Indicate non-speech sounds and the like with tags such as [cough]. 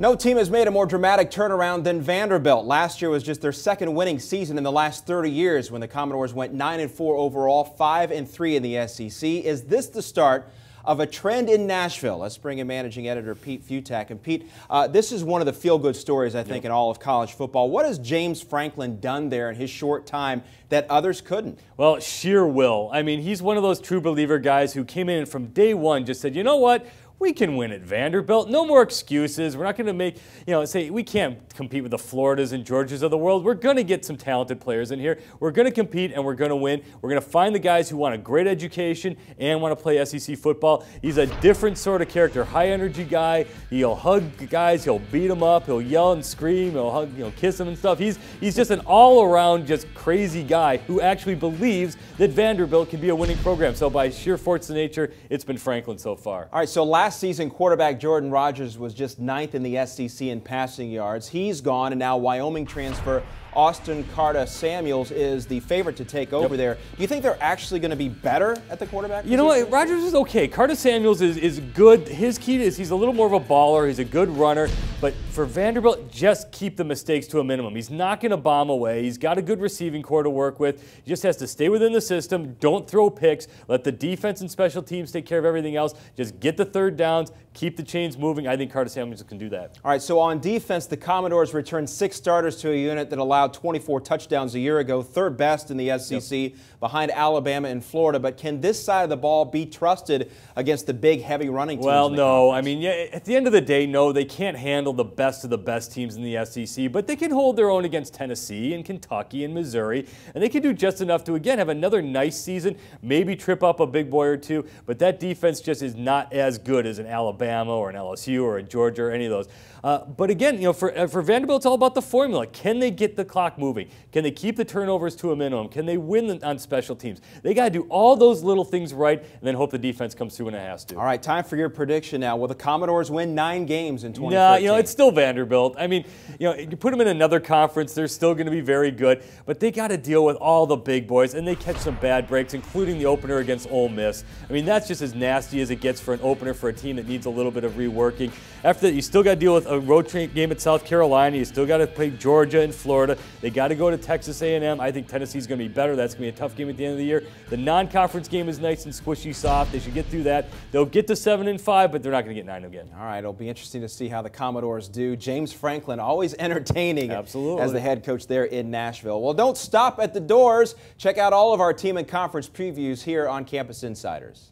No team has made a more dramatic turnaround than Vanderbilt. Last year was just their second winning season in the last 30 years when the Commodores went 9 and 4 overall, 5 and 3 in the SEC. Is this the start of a trend in Nashville? Let's bring in managing editor Pete Fiutak. And Pete, uh, this is one of the feel-good stories I think yep. in all of college football. What has James Franklin done there in his short time that others couldn't? Well, sheer will. I mean, he's one of those true believer guys who came in from day one just said, you know what? We can win at Vanderbilt. No more excuses. We're not going to make, you know, say we can't compete with the Floridas and Georgias of the world. We're going to get some talented players in here. We're going to compete and we're going to win. We're going to find the guys who want a great education and want to play SEC football. He's a different sort of character, high energy guy. He'll hug guys. He'll beat them up. He'll yell and scream. He'll hug, you know, kiss them and stuff. He's he's just an all around just crazy guy who actually believes that Vanderbilt can be a winning program. So by sheer force of nature, it's been Franklin so far. All right. So last season, quarterback Jordan Rodgers was just ninth in the SEC in passing yards. He's gone, and now Wyoming transfer Austyn Carta Samuels is the favorite to take over yep. there. Do you think they're actually going to be better at the quarterback? You position? know what? Rodgers is okay. Carta Samuels is, is good. His key is he's a little more of a baller. He's a good runner. But for Vanderbilt, just keep the mistakes to a minimum. He's not going to bomb away. He's got a good receiving core to work with. He just has to stay within the system. Don't throw picks. Let the defense and special teams take care of everything else. Just get the third downs. Keep the chains moving. I think Carta Samuels can do that. All right. So on defense, the Commodores returned six starters to a unit that allowed allowed 24 touchdowns a year ago, third best in the SEC yep. behind Alabama and Florida. But can this side of the ball be trusted against the big, heavy running teams? Well, no. I mean, yeah, at the end of the day, no, they can't handle the best of the best teams in the SEC, but they can hold their own against Tennessee and Kentucky and Missouri, and they can do just enough to, again, have another nice season, maybe trip up a big boy or two, but that defense just is not as good as an Alabama or an LSU or a Georgia or any of those. Uh, but again, you know, for, uh, for Vanderbilt, it's all about the formula. Can they get the clock moving? Can they keep the turnovers to a minimum? Can they win on special teams? They got to do all those little things right and then hope the defense comes through when it has to. All right, time for your prediction now. Will the Commodores win nine games in 2014? Nah, you know, it's still Vanderbilt. I mean, you know, you put them in another conference, they're still going to be very good, but they got to deal with all the big boys, and they catch some bad breaks, including the opener against Ole Miss. I mean, that's just as nasty as it gets for an opener for a team that needs a little bit of reworking. After that, you still got to deal with a road game at South Carolina. You still got to play Georgia and Florida. They got to go to Texas A&M. I think Tennessee's going to be better. That's going to be a tough game at the end of the year. The non-conference game is nice and squishy, soft. They should get through that. They'll get to seven and five, but they're not going to get nine again. All right, it'll be interesting to see how the Commodores do. James Franklin, always [laughs] entertaining Absolutely. as the head coach there in Nashville. Well, don't stop at the doors. Check out all of our team and conference previews here on Campus Insiders.